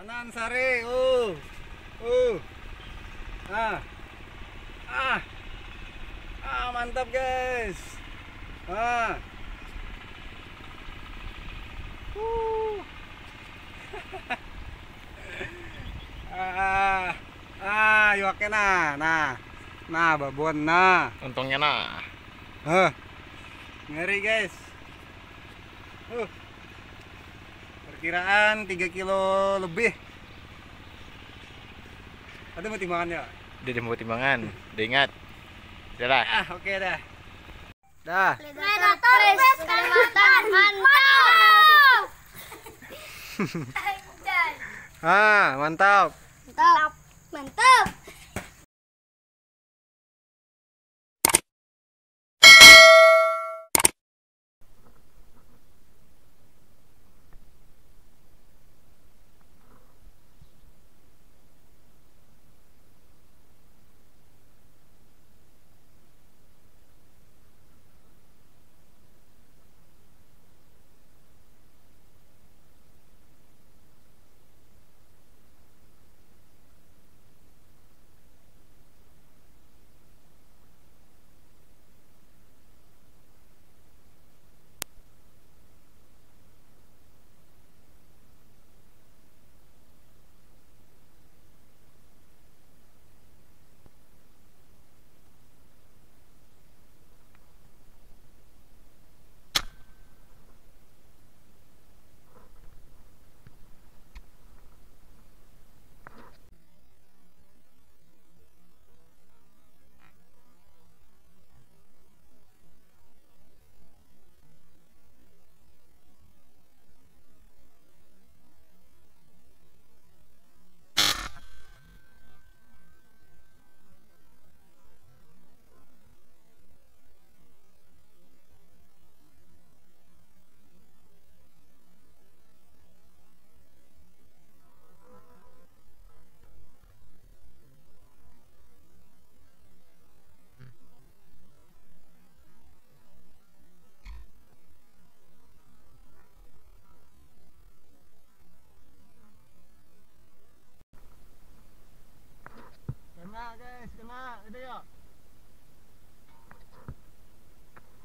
Kanan sari. Uh. Uh. Ah. Ah. Ah, mantap guys. Ah. Uh. ah. Ah, yuake nah. Nah. Nah, babon nah. Untungnya nah. Huh. Ngeri guys. Uh. Perkiraan 3 kilo lebih. Ada mau timbangannya? Dia mau timbangan. Dia ingat. Udah lah. Ah, oke dah. Dah. Predator Kalimantan mantap. Ah, mantap. Mantap. Mantap.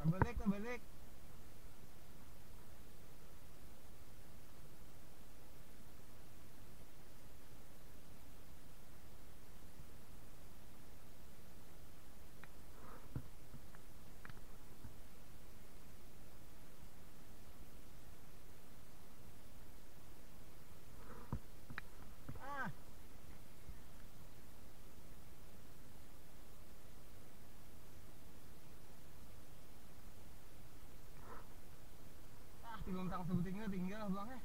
Pabalik, pabalik. Sebutingnya tinggal belakangnya.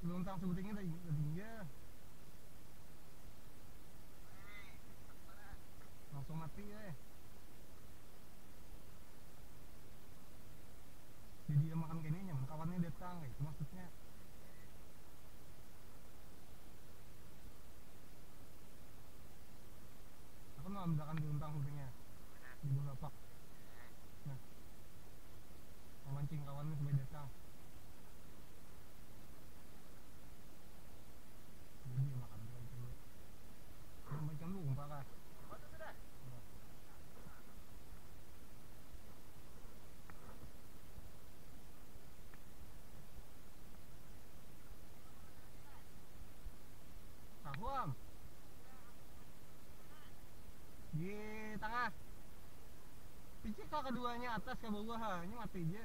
Belum tang sebutingnya tinggal. Langsung mati ya. Jadi dia makan kayaknya nyaman kawannya datang gitu maksudnya. Aku mau ambilkan di untang sebutingnya di bawah lapak. Nah, memancing kawannya supaya datang. Jadi dia makan dulu itu. Memberikan lu umpak kah? Ahwam. Di tengah. Picik keduanya atas ke bawah. Ini mati aja.